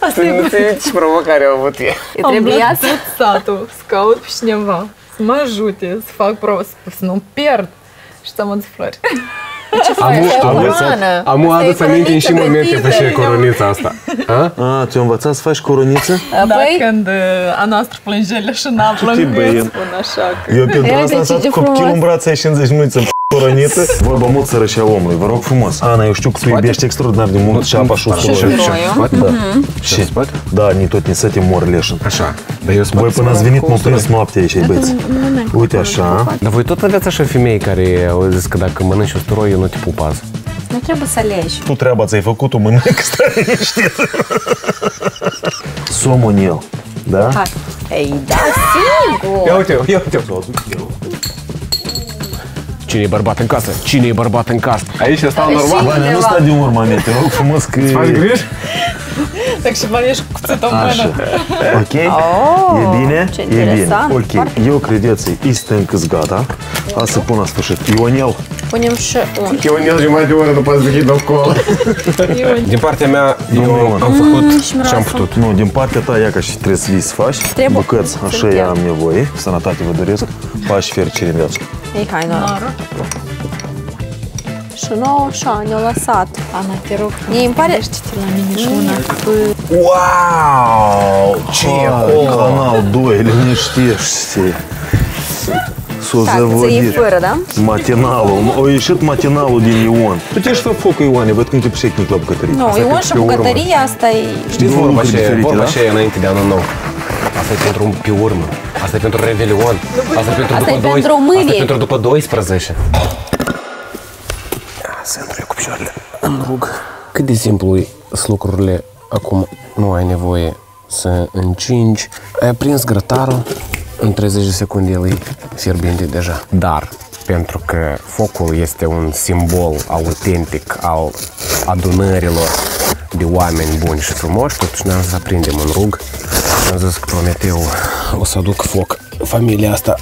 Asta e Ce provocare au avut ei. Am Trebuia luat tot satul să caut pe cineva să mă ajute să fac probă, să, să nu pierd și să mă adus flori. Am, *laughs* Asta e am, coroană. am Asta e adus aminte în și coroniță momente pe plătită. și coronița asta. *laughs* A? A, ți-ai învățat să faci coroniță? Da, Păi- când uh, a noastră plângele și n-a Ce băie? plângât, spun așa că... Eu pentru Ia asta am uite stat ce copilul frumos. în brațe ai 50 minute să coroniță. Vorba mult sărășea omului, vă rog frumos. Ana, eu știu că tu iubești extraordinar de mult și apa și Și usturoiul. usturoiul. Da. Și, da, ni tot ni săte mor leșin. Așa. Dar eu Voi până ați venit, mă opresc noaptea aici, băieți. Uite așa. Dar voi tot aveți așa femei care au zis că dacă mănânci usturoi, eu nu te pupaz. Nu trebuie să alegi. Tu treaba ți-ai făcut-o, mănânc, stai liniștit. Somonel. Da? Hai. Ei, da, sigur. Ia uite, ia uite. Cine e bărbat în casă? Cine e bărbat în casă? Aici stau normal. Vania, nu sta din urma mea, te rog frumos că... Faci griji? *laughs* Dacă și bani ești cu cuțetul în Așa. mână. Ok? Oh, e bine? ce e bine. interesant. Ok. Foarte. Eu credeți este încă gata. A să pun la sfârșit. Ionel, Punem și un. Eu un jumătate de oră după să ghid acolo. Din partea mea, eu Ion. am făcut și ce am miroasă. putut. nu, din partea ta, ia ca și trebuie să vii să faci. Trebuie. Bucăți, așa Sunt eu eu. am nevoie. Sănătate vă doresc. Pași fericire în viață. Ei, hai, noroc. Шино, шаня, лосат. А накерок. Не им парень. Вау! Чехол! Канал дуэль ну не штешься. Созаводит. Матиналу. Ой, еще матиналу денион. Ти ж фоку Іване, что психні клуб Катарі. Ну, і он Ты по Катарі я стаю. Știți, vorba și e, vorba și e înainte de anul nou. Asta e pentru pe urmă. Asta e pentru Revelion. Asta e pentru după 12. Asta e pentru după 12. În rug. Cât de simplu e sunt lucrurile acum. Nu ai nevoie să încingi. Ai aprins grătarul, în 30 de secunde el e fierbinte deja. Dar pentru că focul este un simbol autentic al adunărilor de oameni buni și frumoși, totuși ne-am zis să aprindem un rug și am zis că Prometeu o să aduc foc. Familia asta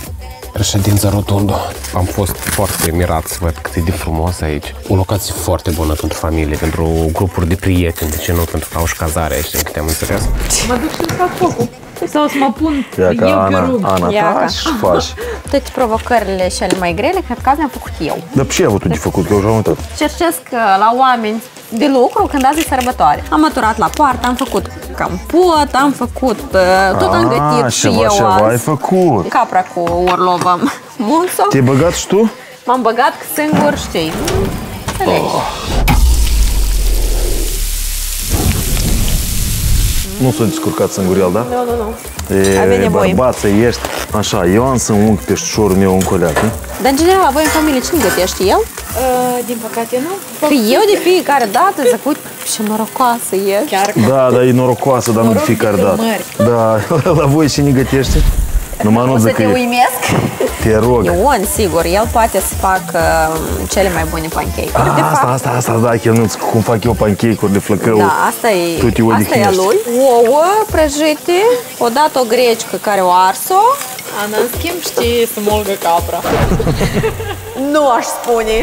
Reședința Rotundu. Am fost foarte mirat să văd cât e de frumos aici. O locație foarte bună pentru familie, pentru grupuri de prieteni, de ce nu pentru că au și cazare aici, din câte am înțeles. Mă duc și fac focul. Sau să mă pun Ia ca eu pe Ana, rug. Ana, Ia ca. taci și faci. Toate *laughs* provocările cele mai grele, cred că azi le-am făcut eu. Dar ce ai avut tu de făcut? Că eu și-am uitat. Cercesc uh, la oameni de lucru când azi e sărbătoare. Am măturat la poartă, am făcut campot, am făcut, uh, tot am gătit Ah, și ceva, eu ceva ai azi. făcut. Capra cu orlov am *laughs* muns-o. Te-ai băgat și tu? M-am băgat singur, știi. Înțelegi? Nu s-a descurcat singuriel, da? Nu, nu, nu. E, Avea nevoie. bărbat să ești. Așa, eu am să unghi peștișorul meu în coleacă. Dar, în general, voi în familie cine gătește el? Uh, din păcate nu. Că eu de fiecare dată zic, uite, ce norocoasă ești. Chiar Da, da, e norocoasă, dar nu de Noroc fiecare de dată. mări. Da, *laughs* la voi cine gătește? Numai nu O să zic că te e. uimesc? Te rog. Ion, sigur, el poate să facă um, cele mai bune pancake-uri. De A, asta, fapt, asta, asta, da, Chenuț, cum fac eu pancake-uri de flăcău. Da, asta e, Tu te asta e a odihnești. lui. Ouă prăjite, odată o grecică care o ars-o. Ana, în schimb, știe să mulgă capra. *laughs* Nu aș spune.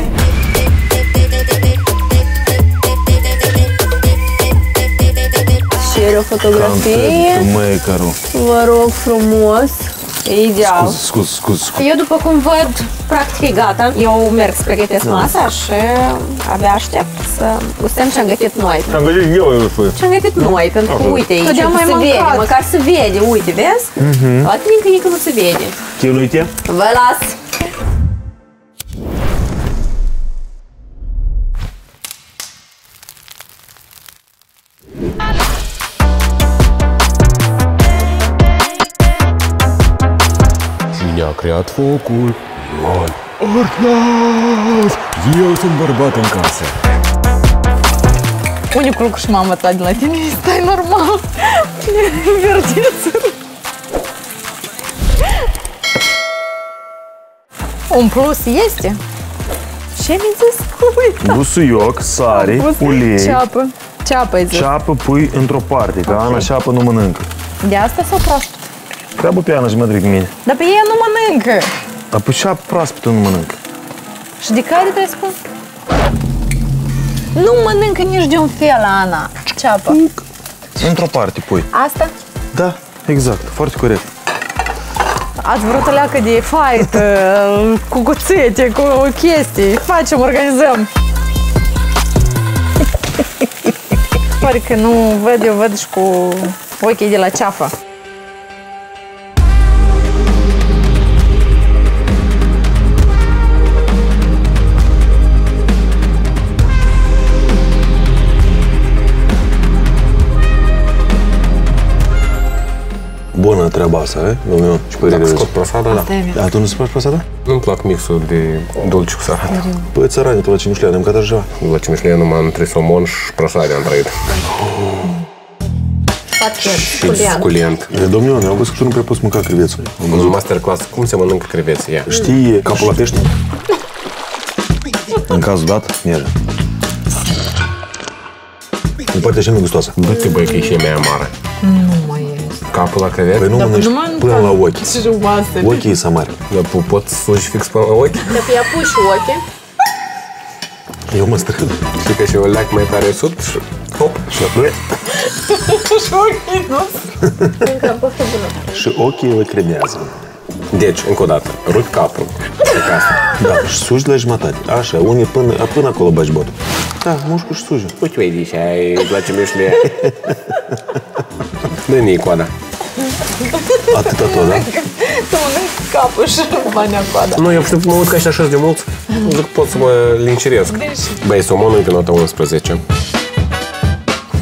Cere o fotografie. Măi, caro. Vă rog frumos. E ideal. Scuz, scuz, scuz, scuz. Eu, după cum văd, practic e gata. Eu merg să pregătesc masa și abia aștept să gustăm ce am gătit noi. Am găsit eu, eu fă. Ce am gătit noi, pentru că uite aici, Totdeauna se mai vede, mâncat. măcar se vede, uite, vezi? Mhm. La tine că nici nu se vede. Chinuite? Vă las! A creat focul? Ion. Ortlas! Eu sunt bărbat în casă. Unicul lucru și m-am învățat de la tine, stai normal. *laughs* Verdețul. Un plus este. Ce mi zis? Uite. Busuioc, sare, Pus ulei, Ceapă. Ceapă ai zis. ceapă pui într-o parte, că Ana ceapă nu mănâncă. De asta sau proaspăt? Treabă pe Ana și mă dric mine. Dar pe ea nu mănâncă. Dar pe ceapă proaspătă nu mănâncă. Și de care trebuie să spun? Nu mănâncă nici de un fel, Ana. Ceapă. Într-o parte pui. Asta? Da, exact, foarte corect. Ați vrut o leacă de fight, uh, cu cuțete, cu chestii. Facem, organizăm. *laughs* Pare că nu văd, eu văd și cu ochii de la ceafă. Bună treaba asta, eh? Domnul, și părere Dacă de scot prăsada, da. Asta e bine. Da, tu nu-ți place prăsada? Nu-mi plac mixul de dulce cu sărat. Păi, țărani, tu la Cinușlea, ne-am mâncat așa. La Cimișlea numai între somon și prăsade am trăit. Și suculent. E, domnul, mi-au văzut că tu nu prea poți mânca crevețul. Am Un văzut. masterclass, cum se mănâncă creveții ea. Știi capul la pește? În cazul dat, merge. În partea cea mai gustoasă. Du-te, băi, că e și mai amară. Nu mai este. Capul la crevet? Păi nu Dar mănânci nu mănânc până la ochi. Și oasele. Ochii sunt mari. Dar pu- pot să sugi fix până la ochi? Dar pe ea pui și ochii. Eu mă strâng. Și că și o leac mai tare sub și hop. Și apoi- Și ochii nu *laughs* Și ochii îl cremează. Deci, încă o dată, rupi capul. pe casă. Da, și sugi la jumătate. Așa, unii până, până acolo bagi botul. Da, mușcu și sugi. Uite, vei zice, ai la Cimișlea. *laughs* Dă-mi coada. Atâta tot, da? Tu mănânci capul și banii coada. Nu, eu știu, mă uit ca și așa de mult, zic, pot să mă linciresc. Băi, somonul e pe nota 11.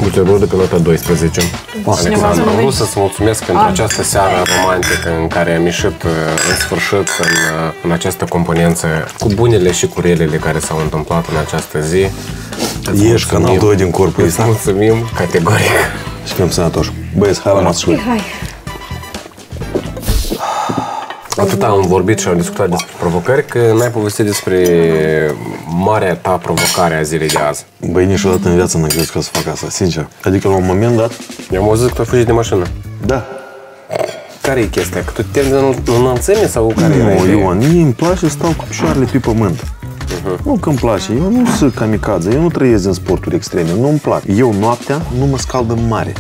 Buterbrod pe nota 12. Alexandru, am vrut să-ți mulțumesc pentru această seară romantică în care am ieșit uh, în sfârșit în, uh, în această componență cu bunele și cu relele care s-au întâmplat în această zi. Îți Ești canal mulțumim. 2 din corpul Îți ăsta. mulțumim categoric. Și fim sănătoși. Băieți, hai la masă și Hai. Atât am vorbit și am discutat despre provocări, că n-ai povestit despre marea ta provocare a zilei de azi. Băi, niciodată în viață n-am crezut că o să fac asta, sincer. Adică la un moment dat, Eu am auzit că tu ai fugit de mașină. da. Care e chestia? Că tu te în în înălțime sau care era Nu, ideea? Ioan, mie îmi place să stau cu picioarele pe pământ. Nu că îmi place, eu nu sunt kamikaze, eu nu trăiesc în sporturi extreme, nu-mi plac. Eu noaptea nu mă scald în mare,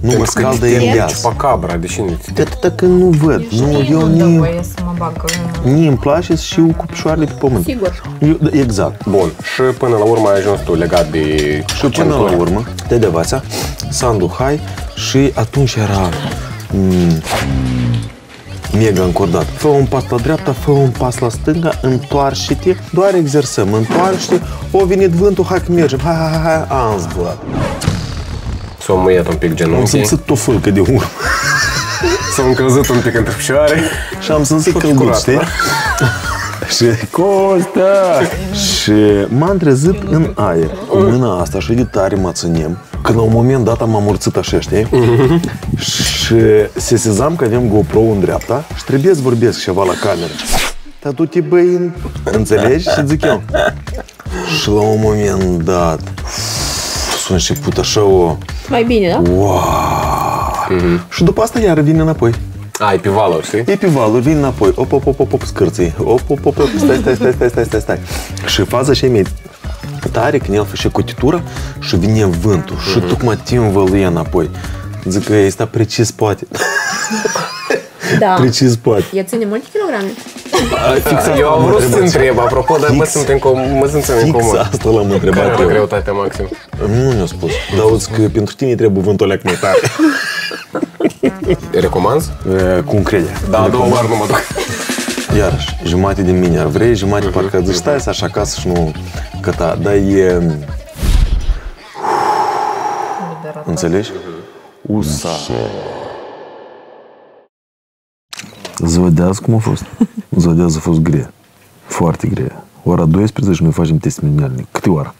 nu mă scald în gheaz. Chupacabra, deși nu De atâta când nu văd, nu, eu Nu dă mie, voie să mă bag în... mie îmi place să știu cu picioarele pe pământ. Sigur. Eu, da, exact. Bun. Și până la urmă ai ajuns tu legat de Și până la urmă, de devața, Sandu Hai și atunci era mm, mega încordat. Fă un pas la dreapta, fă un pas la stânga, întoarce-te, doar exersăm, întoarce-te, o venit vântul, hai că mergem, hai, hai, hai, hai, am zburat. S-a muiat un pic Am genunchii. simțit o fâlcă de urmă. S-au încălzit un pic între picioare. Și am să-mi zic Tot călduț, curat, știi? Da? Și Costa! Și m-am trezit în aer. Cu mâna asta și de tare mă ținem. Că la un moment dat am amorțit așa, știi? Și sesizam că avem GoPro în dreapta și trebuie să vorbesc ceva la cameră. Dar tu te băi, în- înțelegi? Și zic eu. Și la un moment dat s-a început așa o... Mai bine, da? Wow! Și după asta iar vine înapoi. Ai pe valuri, știi? E pe valuri, vin înapoi. Op, op, op, op, op, scârții. Op, op, op, op, stai, stai, stai, stai, stai, stai, stai. Și faza și mai tare când el face cotitura și vine vântul și tocmai te învăluie înapoi. Zic că este precis poate. Da. *laughs* Precis poate. El ține multe kilograme. Fix Eu am am vrut să te întrebat. întreb, apropo, dar mă Fix- simt în com- mă simt în Fix comun. asta l-am întrebat Care eu. e greutatea maxim? Nu ne-a spus. Dar auzi că pentru tine trebuie vântul ăla mai tare. *laughs* Recomanzi? E, Cu încredere. Da, două ori nu mă duc. Iarăși, jumate din mine ar vrei, jumate parcă zici, stai să așa acasă și nu căta. Dar e... Înțelegi? USA. Zăvedeați cum a fost? *laughs* Zăvedeați a fost grea. Foarte grea. Ora 12 noi facem testimonialnic. Câte ora?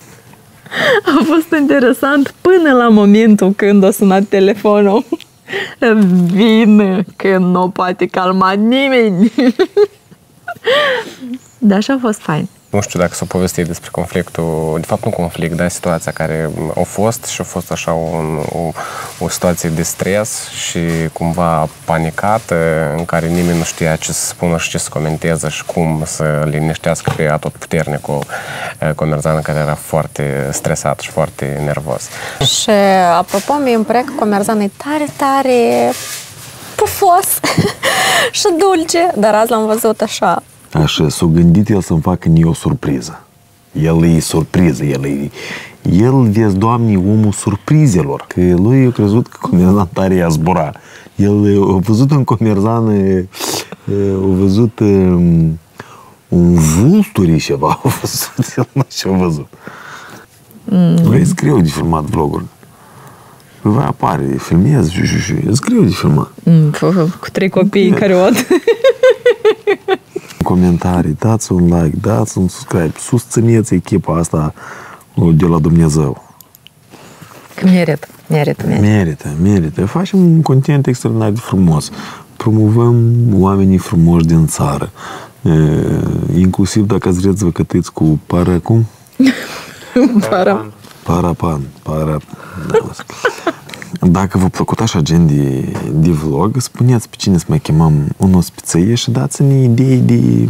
A fost interesant până la momentul când a sunat telefonul. *laughs* Vine când nu poate calma nimeni. *laughs* Dar așa a fost fain. Nu știu dacă s-o povestit despre conflictul, de fapt nu conflict, dar situația care a fost și a fost așa un, o, o situație de stres și cumva panicată, în care nimeni nu știa ce să spună și ce să comenteze și cum să liniștească pe atotputernicul eh, comerțan care era foarte stresat și foarte nervos. Și apropo, mie îmi părea că comerzan e tare, tare pufos *laughs* și dulce, dar azi l-am văzut așa. Așa, s-a gândit el să-mi facă mie o surpriză. El e surpriză, el e... El, vezi, Doamne, omul surprizelor. Că lui a crezut că comerzan tare i-a zbura. El a văzut în comerzan, e, a văzut um, un vulturi ceva. *laughs* A văzut, el nu știu ce a văzut. Mm. Mm. E greu de filmat vloguri. Păi va apare, filmez și, și, și. E greu de filmat. Mm, Cu trei copii care o *laughs* comentarii, dați un like, dați un subscribe, susțineți echipa asta de la Dumnezeu. Merită, merită, merită. Merită, merită. Facem un content extraordinar de frumos. Promovăm oamenii frumoși din țară. E, inclusiv dacă ați vreți să vă cătiți cu para, cum? Para. *laughs* Parapan. Para... Da, mă. Dacă vă plăcut așa gen de, de vlog, spuneți pe cine să mai chemăm un ospițăie și dați-ne idei de